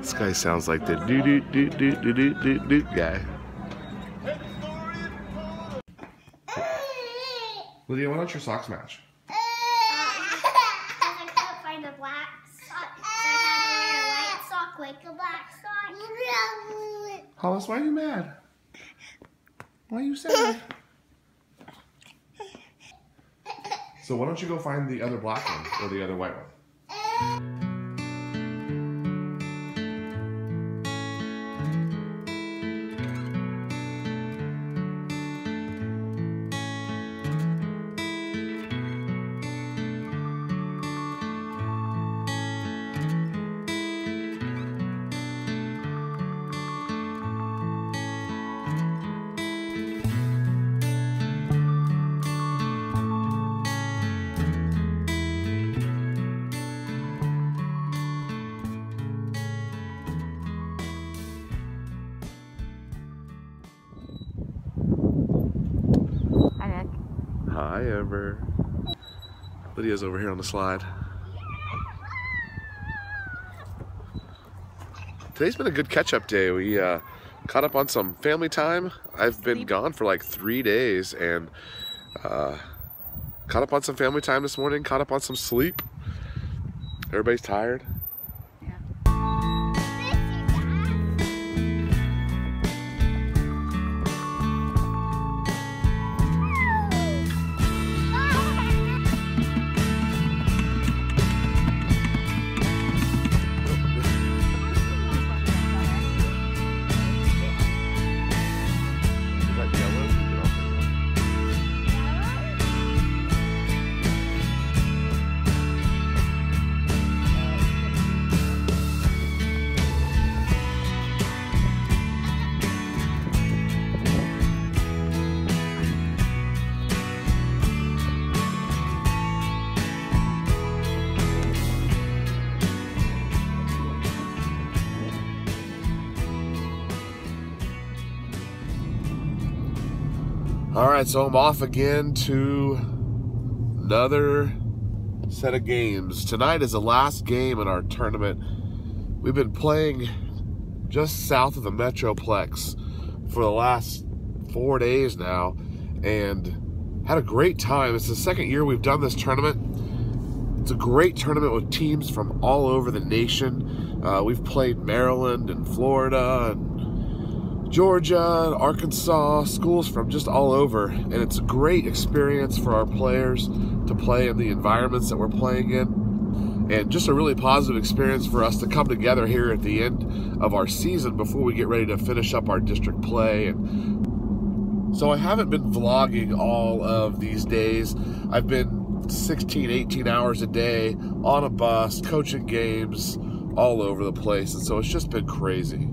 This guy sounds like the doo doo doo doo doo doo doo doo guy. Lydia, why don't your socks match? I can't find a black sock. So I have to white sock like a black sock. Hollis, why are you mad? Why are you sad? So why don't you go find the other black one or the other white one? Hi, Amber. Lydia's over here on the slide. Today's been a good catch-up day. We uh, caught up on some family time. I've been gone for like three days and uh, caught up on some family time this morning. Caught up on some sleep. Everybody's tired. All right, so I'm off again to another set of games. Tonight is the last game in our tournament. We've been playing just south of the Metroplex for the last four days now and had a great time. It's the second year we've done this tournament. It's a great tournament with teams from all over the nation. Uh, we've played Maryland and Florida and Georgia, Arkansas, schools from just all over, and it's a great experience for our players to play in the environments that we're playing in, and just a really positive experience for us to come together here at the end of our season before we get ready to finish up our district play. And so I haven't been vlogging all of these days. I've been 16, 18 hours a day on a bus, coaching games all over the place, and so it's just been crazy.